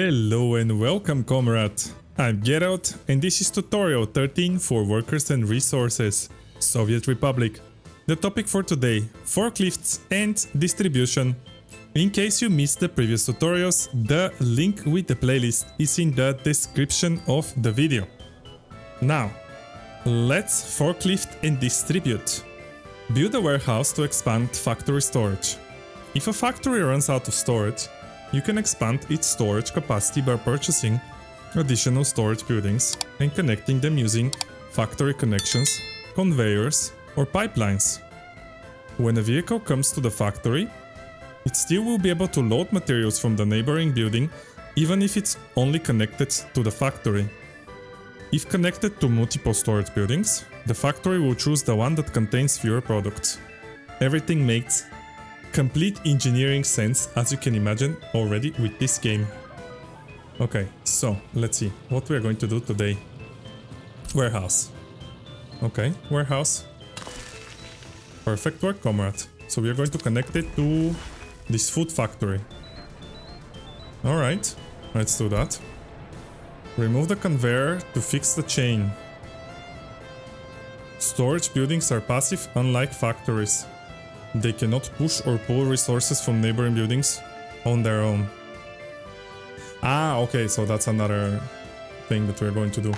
Hello and welcome comrade! I'm Geralt and this is tutorial 13 for workers and resources, Soviet Republic. The topic for today, forklifts and distribution. In case you missed the previous tutorials, the link with the playlist is in the description of the video. Now, let's forklift and distribute. Build a warehouse to expand factory storage. If a factory runs out of storage, you can expand its storage capacity by purchasing additional storage buildings and connecting them using factory connections, conveyors or pipelines. When a vehicle comes to the factory, it still will be able to load materials from the neighboring building even if it's only connected to the factory. If connected to multiple storage buildings, the factory will choose the one that contains fewer products. Everything makes complete engineering sense as you can imagine already with this game. Okay, so let's see what we are going to do today. Warehouse. Okay, warehouse. Perfect work, comrade. So we are going to connect it to this food factory. Alright, let's do that. Remove the conveyor to fix the chain. Storage buildings are passive unlike factories. They cannot push or pull resources from neighboring buildings on their own. Ah, okay, so that's another thing that we're going to do.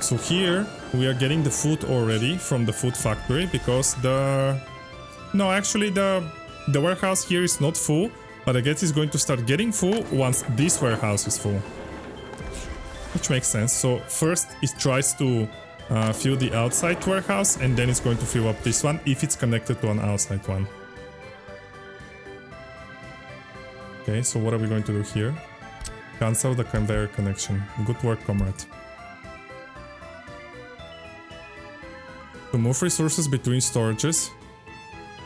So here we are getting the food already from the food factory because the... No, actually the, the warehouse here is not full, but I guess it's going to start getting full once this warehouse is full which makes sense. So first it tries to uh, fill the outside warehouse and then it's going to fill up this one if it's connected to an outside one. Okay, so what are we going to do here? Cancel the conveyor connection. Good work, comrade. To move resources between storages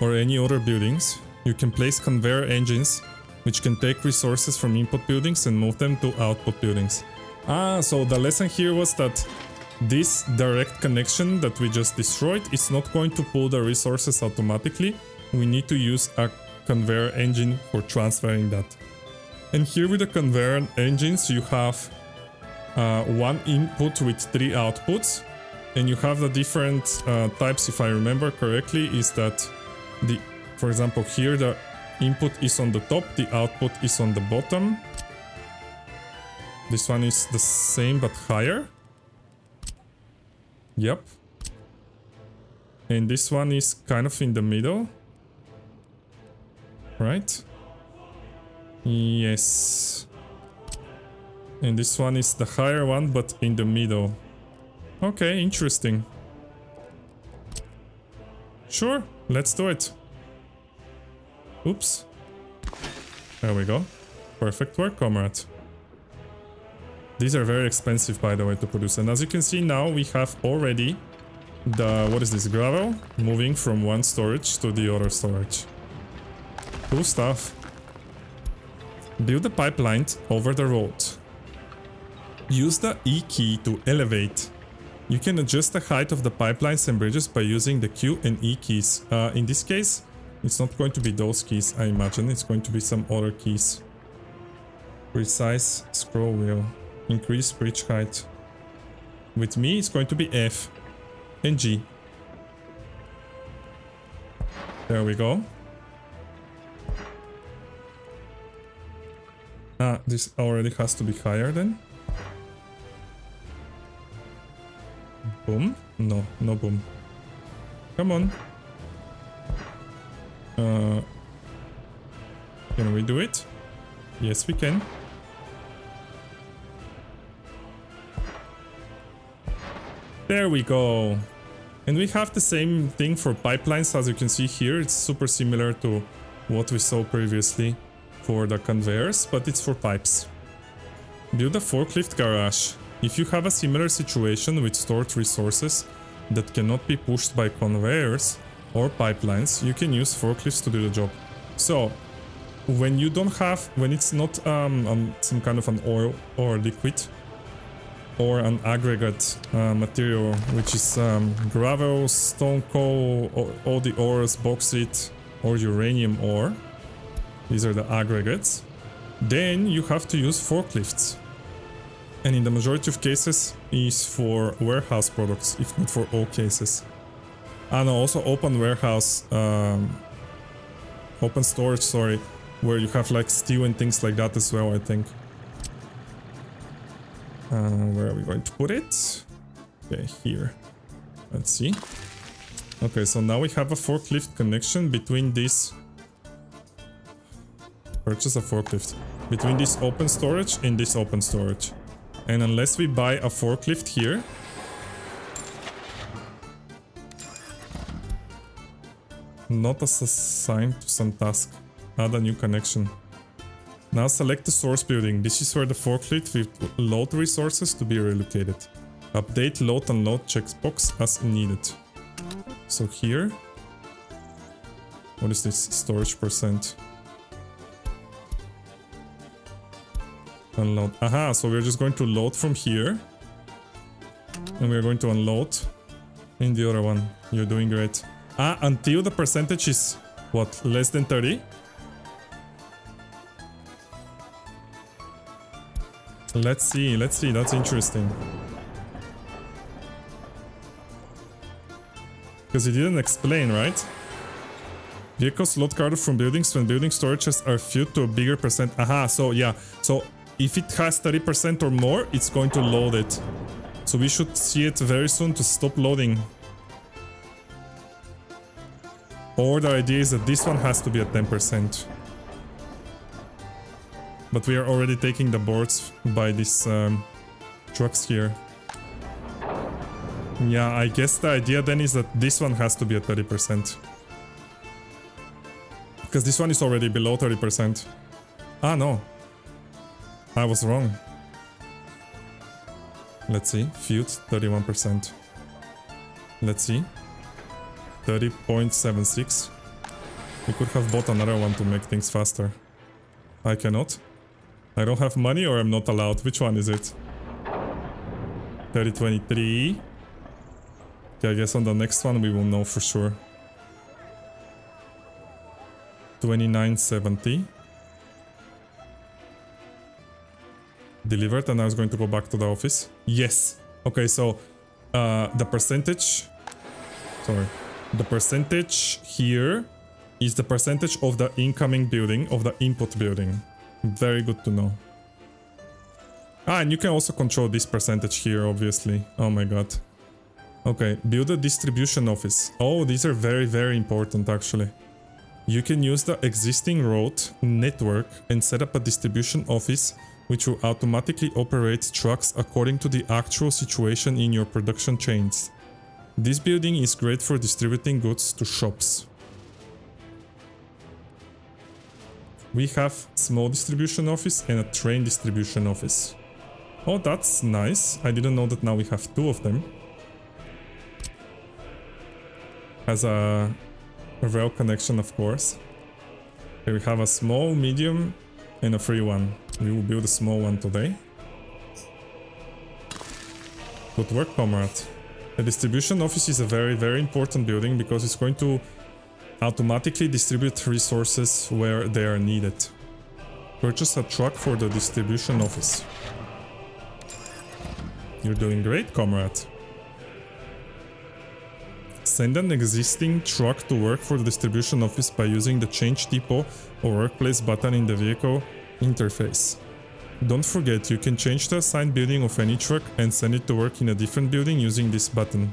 or any other buildings, you can place conveyor engines which can take resources from input buildings and move them to output buildings. Ah, so the lesson here was that this direct connection that we just destroyed is not going to pull the resources automatically. We need to use a conveyor engine for transferring that. And here with the conveyor engines you have uh, one input with three outputs and you have the different uh, types if I remember correctly is that the for example here the input is on the top, the output is on the bottom this one is the same but higher. Yep. And this one is kind of in the middle. Right? Yes. And this one is the higher one but in the middle. Okay, interesting. Sure, let's do it. Oops. There we go. Perfect work, comrade. These are very expensive, by the way, to produce. And as you can see now, we have already the, what is this, gravel? Moving from one storage to the other storage. Cool stuff. Build a pipeline over the road. Use the E key to elevate. You can adjust the height of the pipelines and bridges by using the Q and E keys. Uh, in this case, it's not going to be those keys, I imagine. It's going to be some other keys. Precise scroll wheel. Increase bridge height. With me, it's going to be F and G. There we go. Ah, this already has to be higher then. Boom? No, no boom. Come on. Uh, can we do it? Yes, we can. There we go. And we have the same thing for pipelines as you can see here. It's super similar to what we saw previously for the conveyors, but it's for pipes. Build a forklift garage. If you have a similar situation with stored resources that cannot be pushed by conveyors or pipelines, you can use forklifts to do the job. So, when you don't have, when it's not um, um, some kind of an oil or liquid, or an aggregate uh, material, which is um, gravel, stone coal, all the ores, bauxite, or uranium ore. These are the aggregates. then you have to use forklifts. And in the majority of cases is for warehouse products, if not for all cases. And also open warehouse, um, open storage, sorry, where you have like steel and things like that as well, I think. Uh, where are we going to put it? Okay, here. Let's see. Okay, so now we have a forklift connection between this... Purchase a forklift. Between this open storage and this open storage. And unless we buy a forklift here... Not assigned to some task. Add a new connection. Now select the source building. This is where the forklift will load resources to be relocated. Update load and load checkbox as needed. So here... What is this? Storage percent. Unload. Aha, so we're just going to load from here. And we're going to unload in the other one. You're doing great. Ah, until the percentage is, what, less than 30? Let's see, let's see, that's interesting. Because he didn't explain, right? Vehicles load cargo from buildings when building storages are filled to a bigger percent. Aha, so yeah. So if it has 30% or more, it's going to load it. So we should see it very soon to stop loading. Or the idea is that this one has to be at 10%. But we are already taking the boards by these um, trucks here. Yeah, I guess the idea then is that this one has to be at 30%. Because this one is already below 30%. Ah, no. I was wrong. Let's see. Field, 31%. Let's see. 30.76. We could have bought another one to make things faster. I cannot. I don't have money or I'm not allowed. Which one is it? 3023. Okay, I guess on the next one we will know for sure. 2970. Delivered and I was going to go back to the office. Yes. Okay, so uh, the percentage... Sorry. The percentage here is the percentage of the incoming building, of the input building. Very good to know. Ah, and you can also control this percentage here, obviously. Oh my god. Okay, build a distribution office. Oh, these are very, very important, actually. You can use the existing road network and set up a distribution office which will automatically operate trucks according to the actual situation in your production chains. This building is great for distributing goods to shops. We have small distribution office and a train distribution office. Oh, that's nice. I didn't know that now we have two of them. Has a, rail connection, of course. Here we have a small, medium, and a free one. We will build a small one today. Good work, comrade. The distribution office is a very, very important building because it's going to Automatically distribute resources where they are needed. Purchase a truck for the distribution office. You're doing great, comrade. Send an existing truck to work for the distribution office by using the change depot or workplace button in the vehicle interface. Don't forget, you can change the assigned building of any truck and send it to work in a different building using this button.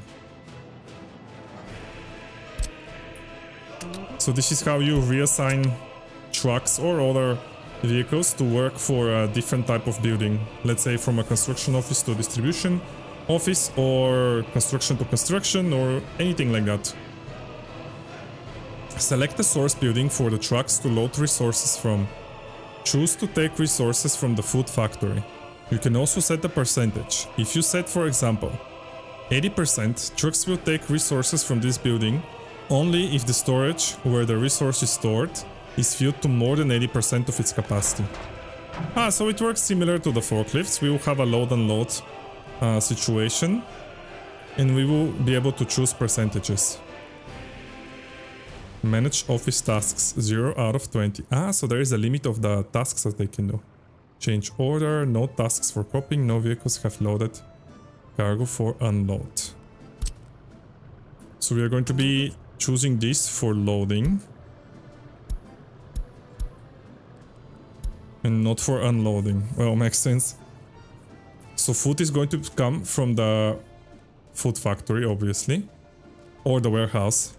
So this is how you reassign trucks or other vehicles to work for a different type of building. Let's say from a construction office to a distribution office or construction to construction or anything like that. Select the source building for the trucks to load resources from. Choose to take resources from the food factory. You can also set the percentage. If you set for example 80% trucks will take resources from this building only if the storage where the resource is stored is filled to more than 80% of its capacity. Ah, so it works similar to the forklifts. We will have a load and load uh, situation and we will be able to choose percentages. Manage office tasks 0 out of 20. Ah, so there is a limit of the tasks that they can do. Change order, no tasks for copying, no vehicles have loaded. Cargo for unload. So we are going to be choosing this for loading. And not for unloading. Well, makes sense. So food is going to come from the food factory, obviously. Or the warehouse.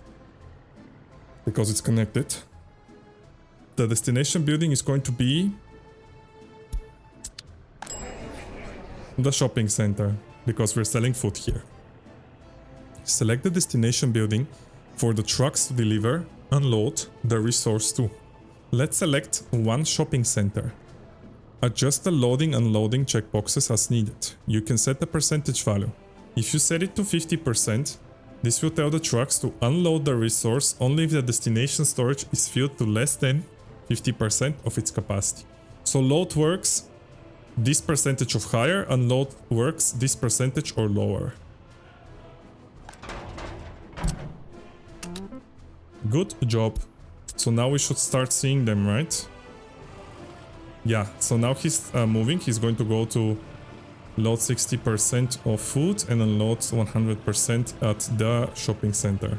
Because it's connected. The destination building is going to be... The shopping center. Because we're selling food here. Select the destination building for the trucks to deliver, unload the resource to. Let's select one shopping center. Adjust the loading and unloading checkboxes as needed. You can set the percentage value. If you set it to 50%, this will tell the trucks to unload the resource only if the destination storage is filled to less than 50% of its capacity. So load works this percentage of higher, unload works this percentage or lower. Good job. So now we should start seeing them, right? Yeah, so now he's uh, moving. He's going to go to load 60% of food and unload 100% at the shopping center.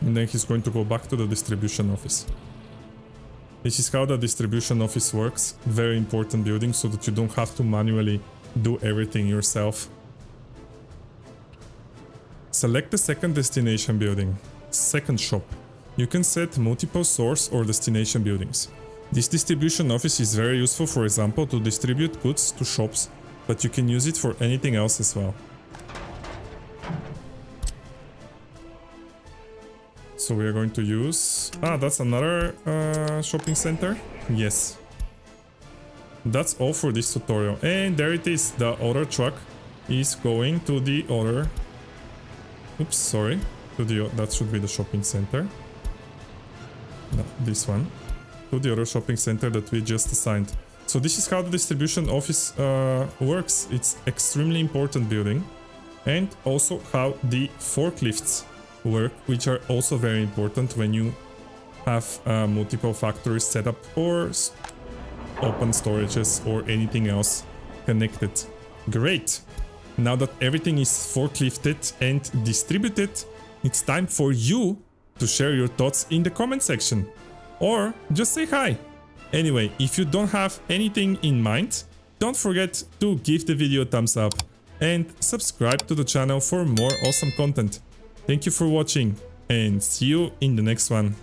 And then he's going to go back to the distribution office. This is how the distribution office works. Very important building so that you don't have to manually do everything yourself. Select the second destination building, second shop. You can set multiple source or destination buildings. This distribution office is very useful, for example, to distribute goods to shops, but you can use it for anything else as well. So we are going to use... Ah, that's another uh, shopping center? Yes. That's all for this tutorial. And there it is, the other truck is going to the other... Oops, sorry. To the... That should be the shopping center. No, this one. To the other shopping center that we just assigned. So this is how the distribution office uh, works. It's extremely important building. And also how the forklifts work, which are also very important when you have uh, multiple factories set up or open storages or anything else connected. Great! Now that everything is forklifted and distributed, it's time for you to share your thoughts in the comment section. Or just say hi. Anyway, if you don't have anything in mind, don't forget to give the video a thumbs up and subscribe to the channel for more awesome content. Thank you for watching and see you in the next one.